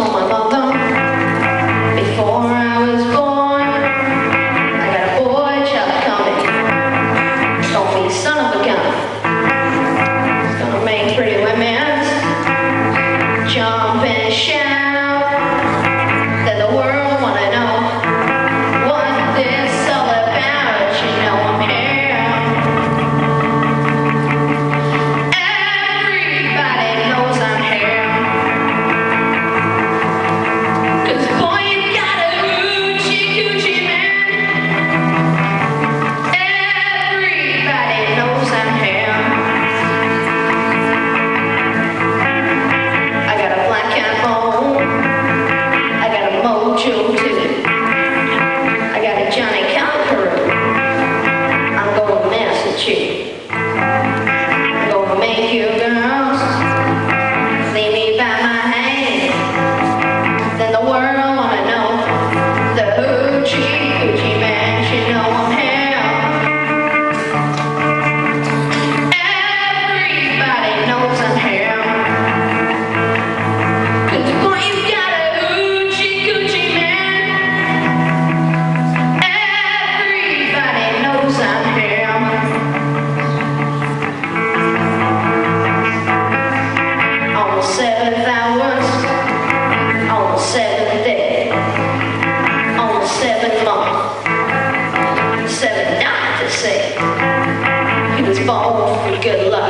Mau. Thank you. Seven not to say. He was born for good luck,